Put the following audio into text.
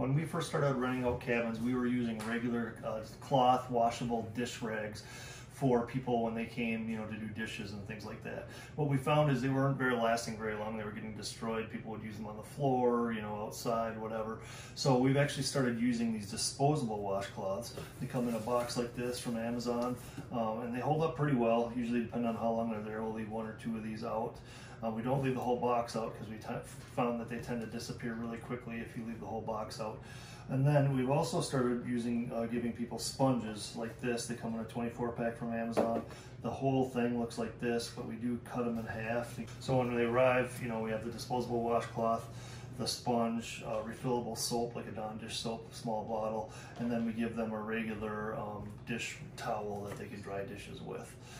When we first started running out cabins, we were using regular uh, cloth washable dish rags for people when they came, you know, to do dishes and things like that. What we found is they weren't very lasting very long. They were getting destroyed. People would use them on the floor, you know, outside, whatever. So we've actually started using these disposable washcloths. They come in a box like this from Amazon, um, and they hold up pretty well. Usually, depending on how long they're there, we'll leave one or two of these out. Uh, we don't leave the whole box out because we found that they tend to disappear really quickly if you leave the whole box out. And then we've also started using, uh, giving people sponges like this. They come in a 24 pack from Amazon. The whole thing looks like this, but we do cut them in half. So when they arrive, you know, we have the disposable washcloth, the sponge, uh, refillable soap like a Dawn dish soap, small bottle, and then we give them a regular um, dish towel that they can dry dishes with.